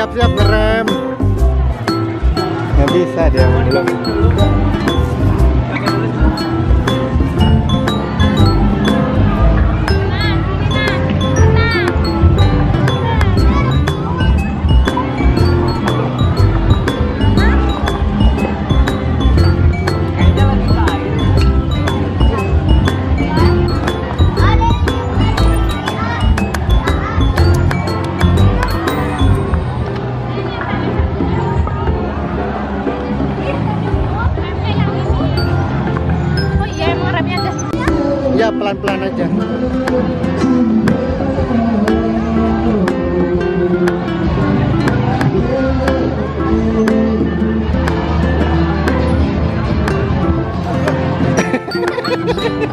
siap-siap ngerem. Nggak bisa dia belum pelan-pelan aja.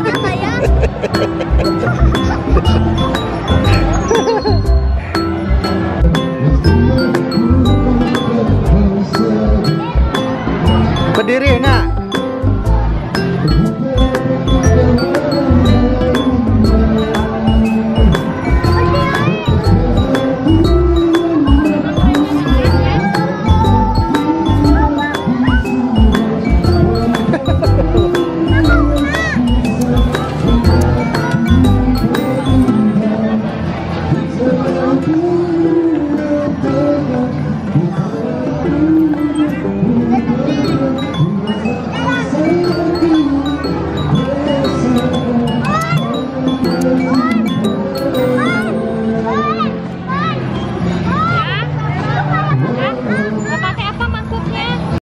我不要。